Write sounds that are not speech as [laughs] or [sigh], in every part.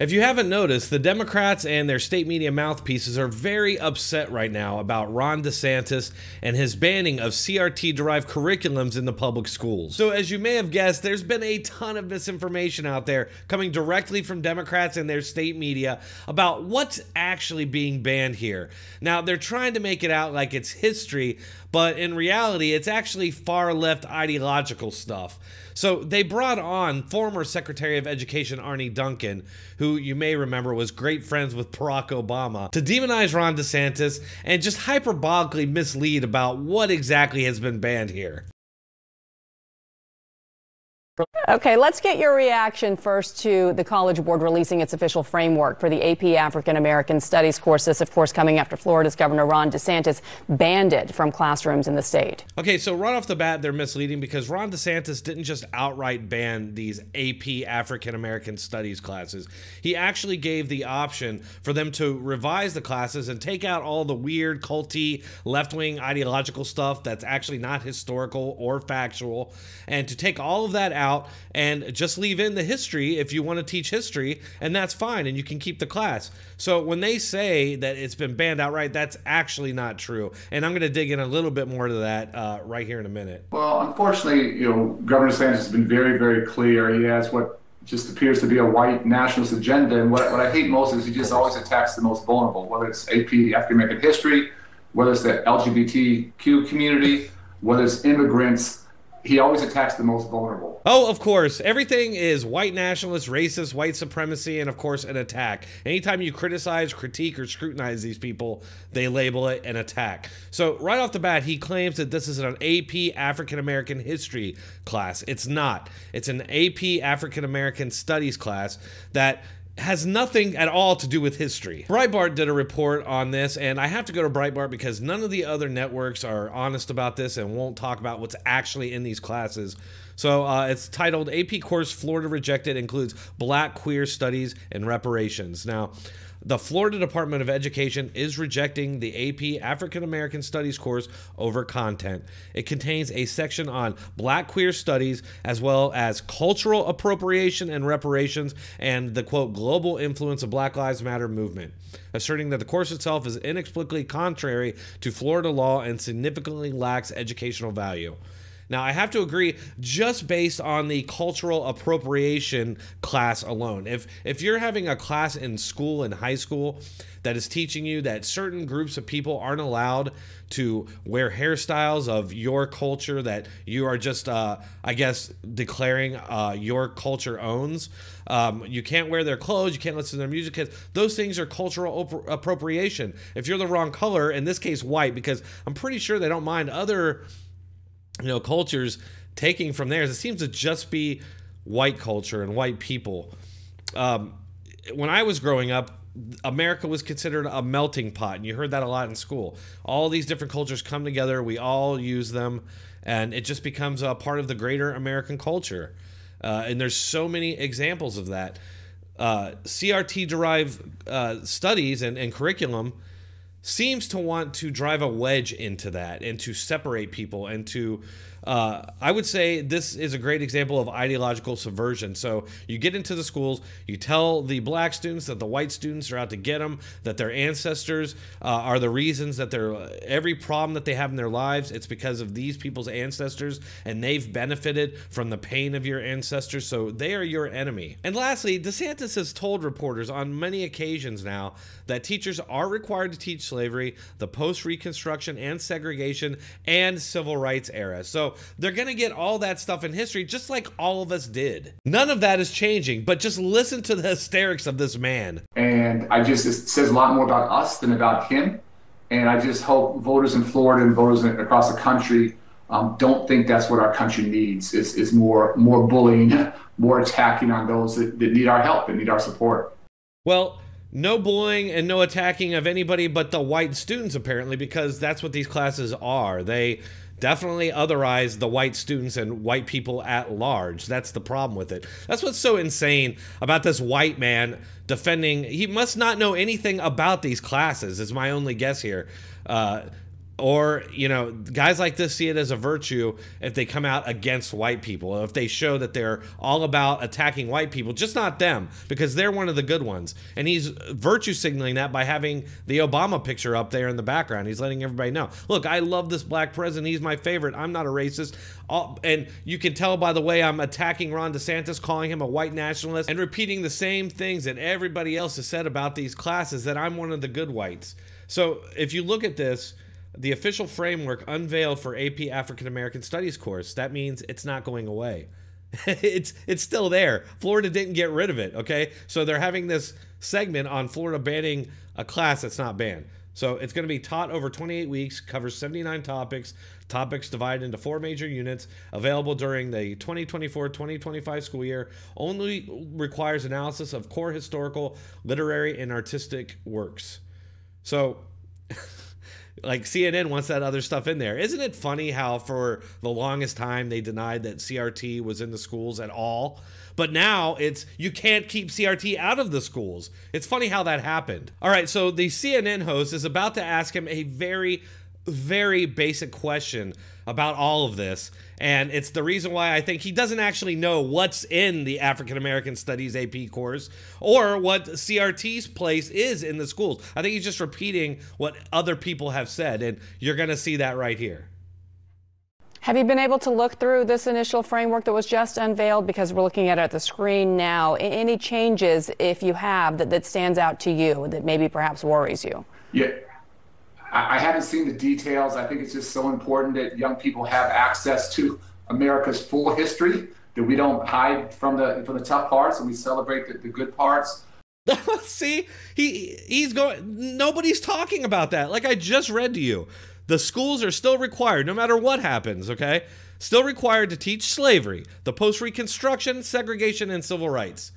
If you haven't noticed, the Democrats and their state media mouthpieces are very upset right now about Ron DeSantis and his banning of CRT derived curriculums in the public schools. So, as you may have guessed, there's been a ton of misinformation out there coming directly from Democrats and their state media about what's actually being banned here. Now, they're trying to make it out like it's history, but in reality, it's actually far left ideological stuff. So they brought on former Secretary of Education Arne Duncan, who you may remember was great friends with Barack Obama, to demonize Ron DeSantis and just hyperbolically mislead about what exactly has been banned here. Okay, let's get your reaction first to the College Board releasing its official framework for the AP African American Studies course. This, of course, coming after Florida's Governor Ron DeSantis banned it from classrooms in the state. Okay, so right off the bat, they're misleading because Ron DeSantis didn't just outright ban these AP African American Studies classes. He actually gave the option for them to revise the classes and take out all the weird, culty, left wing ideological stuff that's actually not historical or factual, and to take all of that out out and just leave in the history if you want to teach history, and that's fine, and you can keep the class. So when they say that it's been banned outright, that's actually not true. And I'm going to dig in a little bit more to that uh, right here in a minute. Well, unfortunately, you know, Governor DeSantis has been very, very clear. He has what just appears to be a white nationalist agenda. And what, what I hate most is he just always attacks the most vulnerable, whether it's AP African American history, whether it's the LGBTQ community, whether it's immigrants he always attacks the most vulnerable. Oh, of course. Everything is white nationalist, racist, white supremacy, and of course, an attack. Anytime you criticize, critique, or scrutinize these people, they label it an attack. So, right off the bat, he claims that this is an AP African American history class. It's not. It's an AP African American studies class that has nothing at all to do with history. Breitbart did a report on this, and I have to go to Breitbart because none of the other networks are honest about this and won't talk about what's actually in these classes. So uh, it's titled AP Course Florida Rejected includes Black Queer Studies and Reparations. Now, the Florida Department of Education is rejecting the AP African American Studies course over content. It contains a section on black queer studies as well as cultural appropriation and reparations and the quote global influence of Black Lives Matter movement, asserting that the course itself is inexplicably contrary to Florida law and significantly lacks educational value. Now, I have to agree, just based on the cultural appropriation class alone. If if you're having a class in school in high school that is teaching you that certain groups of people aren't allowed to wear hairstyles of your culture that you are just, uh, I guess, declaring uh, your culture owns. Um, you can't wear their clothes. You can't listen to their music. Cause those things are cultural appropriation. If you're the wrong color, in this case, white, because I'm pretty sure they don't mind other you know cultures taking from theirs. It seems to just be white culture and white people. Um, when I was growing up, America was considered a melting pot, and you heard that a lot in school. All these different cultures come together, we all use them, and it just becomes a part of the greater American culture. Uh, and there's so many examples of that. Uh, CRT derived uh, studies and, and curriculum seems to want to drive a wedge into that and to separate people and to uh, I would say this is a great example of ideological subversion. So you get into the schools, you tell the black students that the white students are out to get them, that their ancestors uh, are the reasons that they're every problem that they have in their lives, it's because of these people's ancestors, and they've benefited from the pain of your ancestors. So they are your enemy. And lastly, DeSantis has told reporters on many occasions now that teachers are required to teach slavery, the post Reconstruction and segregation, and civil rights era. So they're going to get all that stuff in history just like all of us did. None of that is changing, but just listen to the hysterics of this man. And I just, it says a lot more about us than about him. And I just hope voters in Florida and voters across the country um, don't think that's what our country needs is, is more more bullying, [laughs] more attacking on those that, that need our help and need our support. Well, no bullying and no attacking of anybody but the white students apparently because that's what these classes are. They definitely otherize the white students and white people at large. That's the problem with it. That's what's so insane about this white man defending. He must not know anything about these classes, is my only guess here. Uh, or you know guys like this see it as a virtue if they come out against white people if they show that they're all about attacking white people just not them because they're one of the good ones. And he's virtue signaling that by having the obama picture up there in the background. He's letting everybody know look i love this black president. He's my favorite. I'm not a racist. And you can tell by the way i'm attacking ron desantis calling him a white nationalist and repeating the same things that everybody else has said about these classes that i'm one of the good whites. So if you look at this the official framework unveiled for AP African American Studies course. That means it's not going away. [laughs] it's it's still there. Florida didn't get rid of it, okay? So they're having this segment on Florida banning a class that's not banned. So it's going to be taught over 28 weeks, covers 79 topics, topics divided into four major units, available during the 2024-2025 school year, only requires analysis of core historical, literary, and artistic works. So [laughs] like CNN wants that other stuff in there. Isn't it funny how for the longest time they denied that CRT was in the schools at all? But now it's you can't keep CRT out of the schools. It's funny how that happened. All right, so the CNN host is about to ask him a very very basic question about all of this. And it's the reason why I think he doesn't actually know what's in the African American Studies AP course or what CRT's place is in the schools. I think he's just repeating what other people have said. And you're going to see that right here. Have you been able to look through this initial framework that was just unveiled? Because we're looking at it at the screen now. Any changes, if you have, that, that stands out to you that maybe perhaps worries you? Yeah. I haven't seen the details. I think it's just so important that young people have access to America's full history, that we don't hide from the from the tough parts and we celebrate the, the good parts. [laughs] See, he he's going. Nobody's talking about that. Like I just read to you, the schools are still required, no matter what happens. Okay, still required to teach slavery, the post Reconstruction, segregation, and civil rights.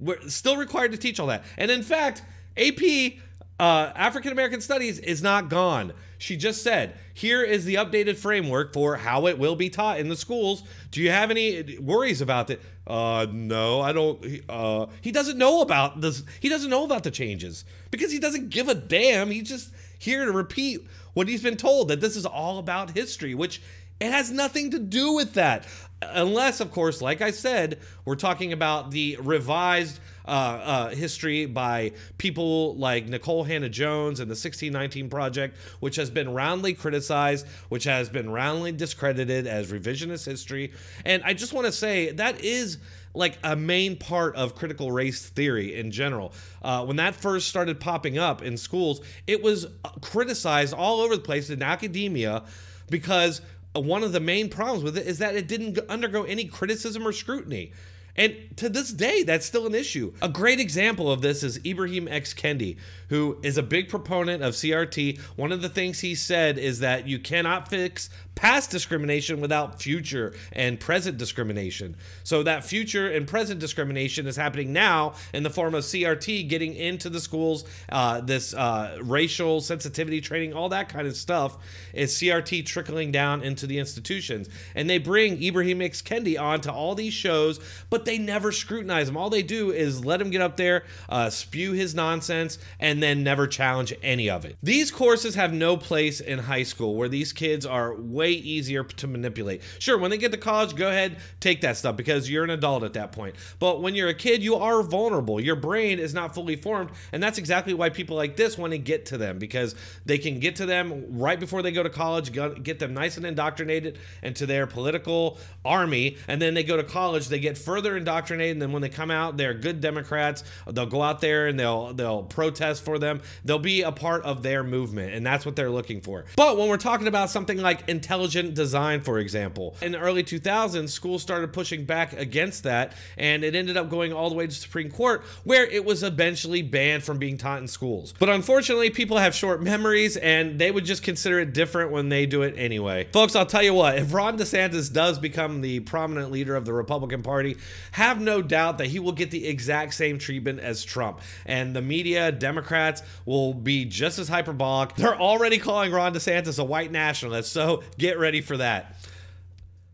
We're still required to teach all that. And in fact, AP uh, African American Studies is not gone. She just said, here is the updated framework for how it will be taught in the schools. Do you have any worries about it? Uh, no, I don't. Uh, he doesn't know about this. He doesn't know about the changes because he doesn't give a damn. He's just here to repeat what he's been told that this is all about history, which it has nothing to do with that. Unless, of course, like I said, we're talking about the revised uh, uh, history by people like Nicole Hannah-Jones and the 1619 Project, which has been roundly criticized, which has been roundly discredited as revisionist history. And I just want to say that is like a main part of critical race theory in general. Uh, when that first started popping up in schools, it was criticized all over the place in academia because one of the main problems with it is that it didn't undergo any criticism or scrutiny. And to this day, that's still an issue. A great example of this is Ibram X. Kendi, who is a big proponent of CRT. One of the things he said is that you cannot fix past discrimination without future and present discrimination. So that future and present discrimination is happening now in the form of CRT getting into the schools, uh, this uh, racial sensitivity training, all that kind of stuff is CRT trickling down into the institutions. And they bring Ibram X. Kendi on to all these shows, but they never scrutinize him. All they do is let him get up there, uh, spew his nonsense, and then never challenge any of it. These courses have no place in high school where these kids are way way easier to manipulate. Sure, when they get to college, go ahead, take that stuff because you're an adult at that point. But when you're a kid, you are vulnerable. Your brain is not fully formed. And that's exactly why people like this want to get to them because they can get to them right before they go to college, get them nice and indoctrinated into their political army. And then they go to college, they get further indoctrinated. And then when they come out, they're good Democrats. They'll go out there and they'll, they'll protest for them. They'll be a part of their movement. And that's what they're looking for. But when we're talking about something like intelligence, intelligent design, for example. In the early 2000s, schools started pushing back against that, and it ended up going all the way to the Supreme Court, where it was eventually banned from being taught in schools. But unfortunately, people have short memories, and they would just consider it different when they do it anyway. Folks, I'll tell you what, if Ron DeSantis does become the prominent leader of the Republican Party, have no doubt that he will get the exact same treatment as Trump. And the media, Democrats, will be just as hyperbolic. They're already calling Ron DeSantis a white nationalist, so Get ready for that.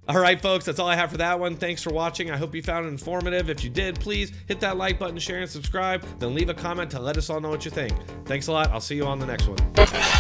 All right, folks, that's all I have for that one. Thanks for watching. I hope you found it informative. If you did, please hit that like button, share, and subscribe. Then leave a comment to let us all know what you think. Thanks a lot. I'll see you on the next one.